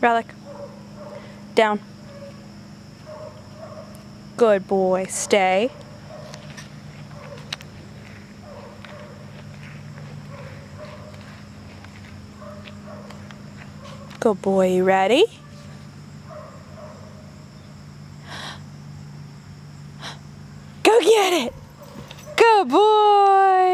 Relic. Down. Good boy. Stay. Good boy. You ready? Go get it! Good boy!